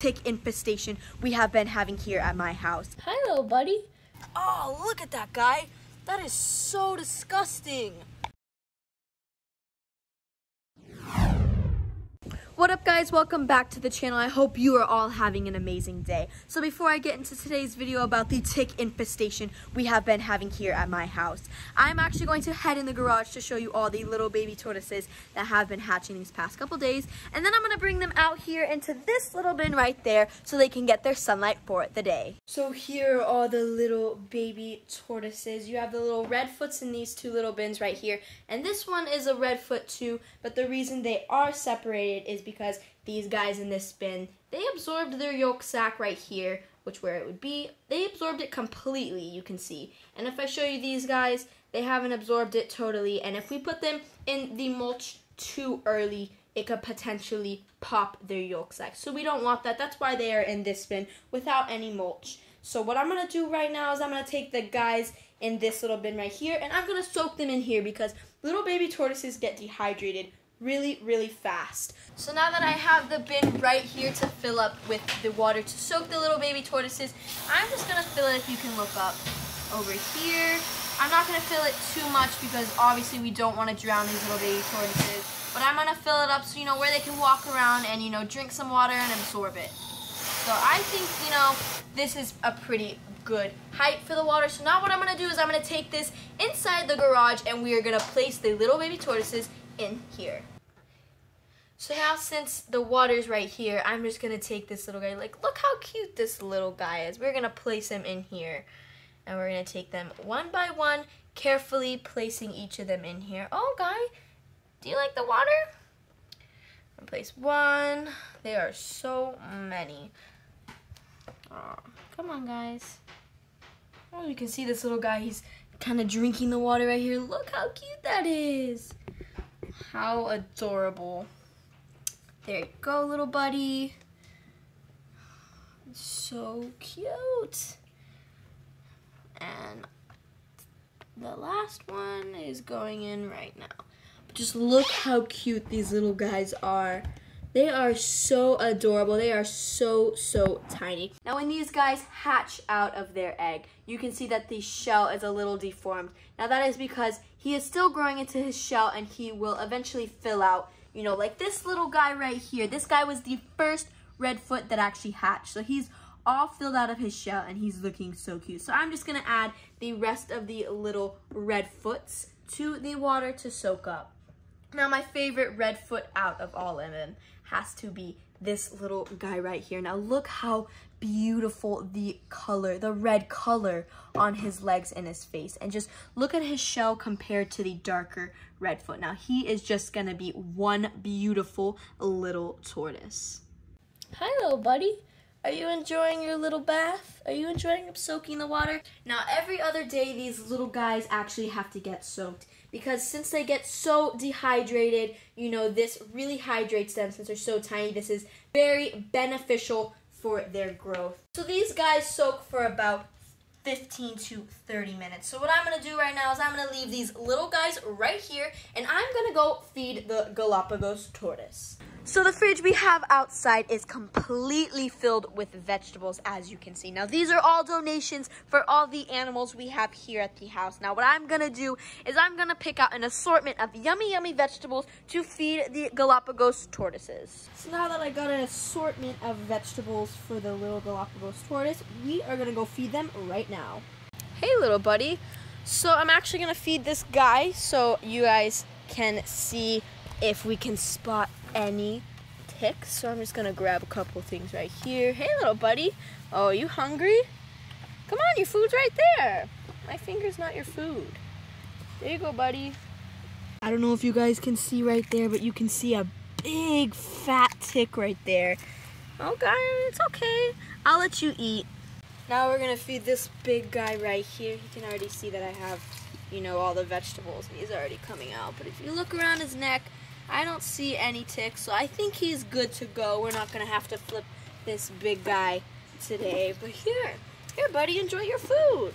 tick infestation we have been having here at my house. Hi, little buddy. Oh, look at that guy. That is so disgusting. What up guys, welcome back to the channel. I hope you are all having an amazing day. So before I get into today's video about the tick infestation we have been having here at my house, I'm actually going to head in the garage to show you all the little baby tortoises that have been hatching these past couple days. And then I'm gonna bring them out here into this little bin right there so they can get their sunlight for the day. So here are all the little baby tortoises. You have the little redfoots in these two little bins right here. And this one is a redfoot too, but the reason they are separated is because these guys in this bin, they absorbed their yolk sac right here, which where it would be, they absorbed it completely, you can see. And if I show you these guys, they haven't absorbed it totally. And if we put them in the mulch too early, it could potentially pop their yolk sac. So we don't want that. That's why they are in this bin without any mulch. So what I'm going to do right now is I'm going to take the guys in this little bin right here and I'm going to soak them in here because little baby tortoises get dehydrated really, really fast. So now that I have the bin right here to fill up with the water to soak the little baby tortoises, I'm just gonna fill it if you can look up over here. I'm not gonna fill it too much because obviously we don't wanna drown these little baby tortoises, but I'm gonna fill it up so you know where they can walk around and you know drink some water and absorb it. So I think, you know, this is a pretty good height for the water. So now what I'm gonna do is I'm gonna take this inside the garage and we are gonna place the little baby tortoises in here. So now since the water's right here, I'm just going to take this little guy. Like, look how cute this little guy is. We're going to place him in here. And we're going to take them one by one, carefully placing each of them in here. Oh, guy, do you like the water? place one. There are so many. Oh, come on, guys. Oh, you can see this little guy. He's kind of drinking the water right here. Look how cute that is. How adorable. There you go, little buddy. So cute. And the last one is going in right now. Just look how cute these little guys are. They are so adorable. They are so, so tiny. Now when these guys hatch out of their egg, you can see that the shell is a little deformed. Now that is because he is still growing into his shell and he will eventually fill out you know, like this little guy right here. This guy was the first redfoot that actually hatched. So he's all filled out of his shell and he's looking so cute. So I'm just gonna add the rest of the little redfoots to the water to soak up. Now my favorite redfoot out of all of them has to be this little guy right here. Now look how beautiful the color, the red color on his legs and his face. And just look at his shell compared to the darker redfoot. Now he is just gonna be one beautiful little tortoise. Hi little buddy. Are you enjoying your little bath? Are you enjoying soaking the water? Now every other day these little guys actually have to get soaked because since they get so dehydrated, you know, this really hydrates them since they're so tiny. This is very beneficial for their growth. So these guys soak for about 15 to 30 minutes. So what I'm going to do right now is I'm going to leave these little guys right here and I'm going to go feed the Galapagos tortoise. So the fridge we have outside is completely filled with vegetables, as you can see. Now, these are all donations for all the animals we have here at the house. Now, what I'm going to do is I'm going to pick out an assortment of yummy, yummy vegetables to feed the Galapagos tortoises. So now that I got an assortment of vegetables for the little Galapagos tortoise, we are going to go feed them right now. Hey, little buddy. So I'm actually going to feed this guy so you guys can see if we can spot any ticks. So I'm just gonna grab a couple things right here. Hey little buddy, oh you hungry? Come on, your food's right there. My finger's not your food. There you go, buddy. I don't know if you guys can see right there, but you can see a big fat tick right there. Oh, okay, it's okay. I'll let you eat. Now we're gonna feed this big guy right here. You can already see that I have, you know, all the vegetables. He's already coming out. But if you look around his neck, I don't see any ticks, so I think he's good to go. We're not going to have to flip this big guy today. But here, here, buddy, enjoy your food.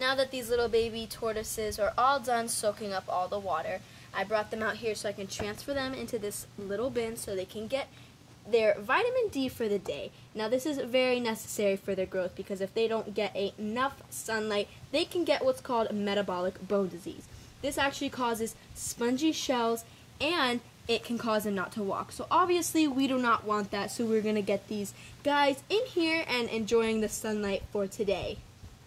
Now that these little baby tortoises are all done soaking up all the water, I brought them out here so I can transfer them into this little bin so they can get their vitamin D for the day. Now this is very necessary for their growth because if they don't get enough sunlight, they can get what's called metabolic bone disease. This actually causes spongy shells and it can cause them not to walk. So obviously we do not want that, so we're to get these guys in here and enjoying the sunlight for today.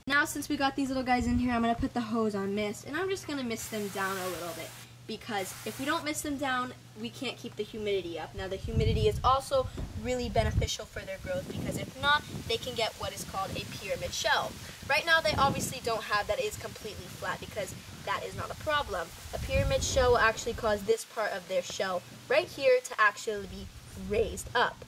Now since we got these little guys in here, I'm to put the hose on mist and I'm just to mist them down a little bit because if we don't mist them down, we can't keep the humidity up. Now the humidity is also really beneficial for their growth because if not, they can get what is called a pyramid shell. Right now they obviously don't have that is completely flat because that is not a problem. A pyramid shell will actually cause this part of their shell right here to actually be raised up.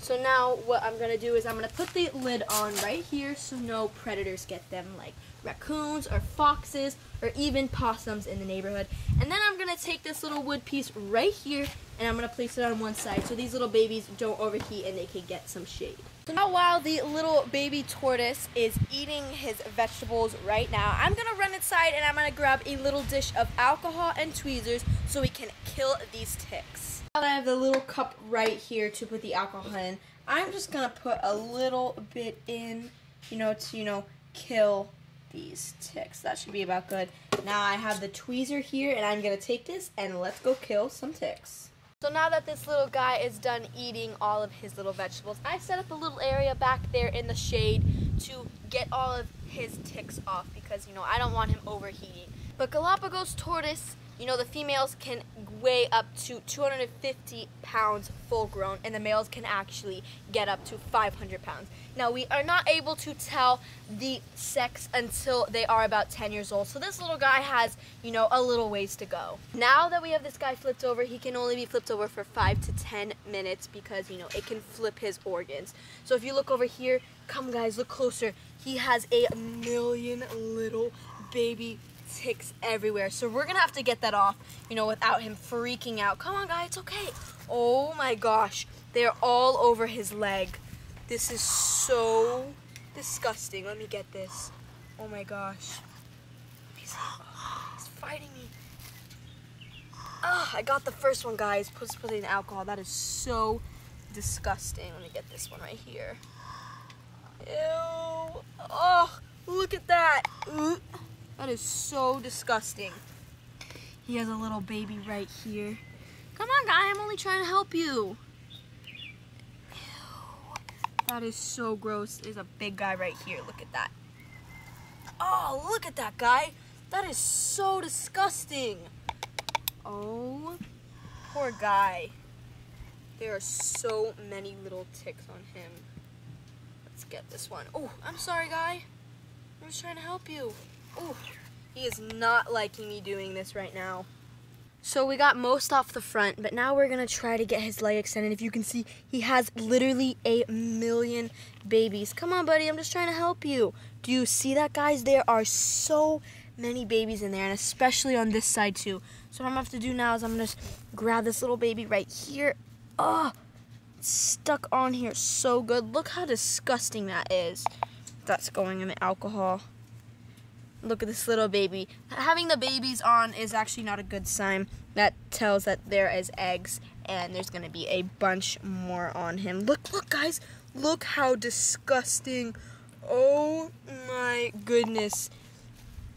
So now what I'm going to do is I'm going to put the lid on right here so no predators get them like raccoons or foxes or even possums in the neighborhood. And then I'm going to take this little wood piece right here and I'm going to place it on one side so these little babies don't overheat and they can get some shade. So now while the little baby tortoise is eating his vegetables right now, I'm going to run inside and I'm going to grab a little dish of alcohol and tweezers so we can kill these ticks. Now I have the little cup right here to put the alcohol in, I'm just going to put a little bit in, you know, to, you know, kill these ticks. That should be about good. Now I have the tweezer here and I'm going to take this and let's go kill some ticks. So now that this little guy is done eating all of his little vegetables, I set up a little area back there in the shade to get all of his ticks off because, you know, I don't want him overheating. But Galapagos tortoise you know, the females can weigh up to 250 pounds full grown, and the males can actually get up to 500 pounds. Now, we are not able to tell the sex until they are about 10 years old, so this little guy has, you know, a little ways to go. Now that we have this guy flipped over, he can only be flipped over for 5 to 10 minutes because, you know, it can flip his organs. So if you look over here, come guys, look closer. He has a million little baby ticks everywhere. So we're gonna have to get that off, you know, without him freaking out. Come on, guy, it's okay. Oh my gosh, they're all over his leg. This is so disgusting. Let me get this. Oh my gosh. He's, he's fighting me. Ah, I got the first one, guys. Put, put in alcohol. That is so disgusting. Let me get this one right here. Ew. Oh, look at that. Ooh. That is so disgusting. He has a little baby right here. Come on, guy, I'm only trying to help you. Ew. That is so gross. There's a big guy right here. Look at that. Oh, look at that guy. That is so disgusting. Oh, poor guy. There are so many little ticks on him. Let's get this one. Oh, I'm sorry, guy. I'm just trying to help you. Ooh, he is not liking me doing this right now. So we got most off the front, but now we're gonna try to get his leg extended. If you can see, he has literally a million babies. Come on, buddy, I'm just trying to help you. Do you see that, guys? There are so many babies in there, and especially on this side too. So what I'm gonna have to do now is I'm gonna just grab this little baby right here. Oh, stuck on here so good. Look how disgusting that is. That's going in the alcohol. Look at this little baby. Having the babies on is actually not a good sign. That tells that there is eggs and there's to be a bunch more on him. Look, look guys. Look how disgusting. Oh my goodness.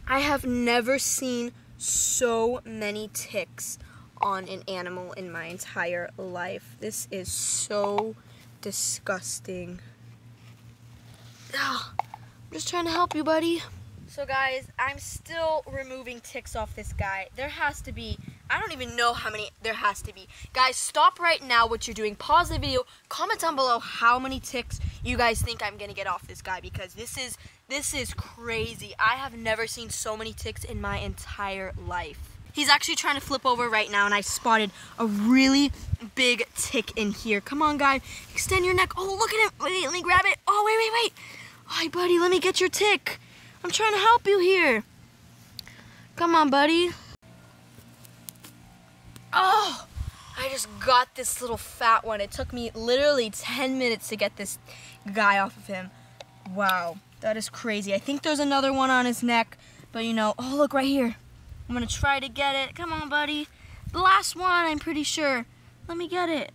I have never seen so many ticks on an animal in my entire life. This is so disgusting. Ugh. I'm just trying to help you, buddy. So guys, I'm still removing ticks off this guy. There has to be, I don't even know how many there has to be. Guys, stop right now what you're doing. Pause the video. Comment down below how many ticks you guys think I'm going to get off this guy because this is, this is crazy. I have never seen so many ticks in my entire life. He's actually trying to flip over right now and I spotted a really big tick in here. Come on, guy. Extend your neck. Oh, look at him. Wait, let me grab it. Oh, wait, wait, wait. Hi, buddy. Let me get your tick. I'm trying to help you here. Come on, buddy. Oh, I just got this little fat one. It took me literally 10 minutes to get this guy off of him. Wow, that is crazy. I think there's another one on his neck, but you know, oh, look right here. I'm gonna try to get it. Come on, buddy. The last one, I'm pretty sure. Let me get it.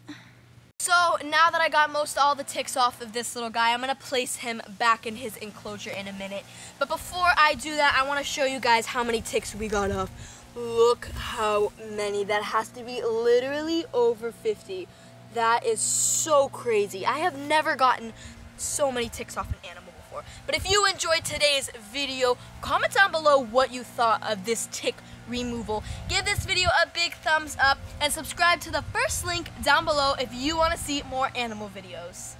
So now that I got most all the ticks off of this little guy, I'm gonna place him back in his enclosure in a minute. But before I do that, I wanna show you guys how many ticks we got off. Look how many. That has to be literally over 50. That is so crazy. I have never gotten so many ticks off an animal before. But if you enjoyed today's video, comment down below what you thought of this tick removal. Give this video a big thumbs up and subscribe to the first link down below if you want to see more animal videos.